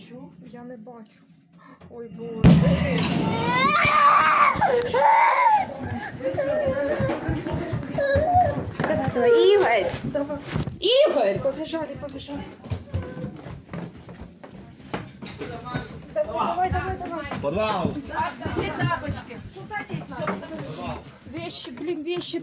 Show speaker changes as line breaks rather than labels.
бачу, я не бачу. Ой, боже.
Давай, давай, Ігор!
Давай,
Ігор!
побежали, побежали. Давай, давай, давай,
Подвал. Все тапочки.
Вещи, блин, вещи,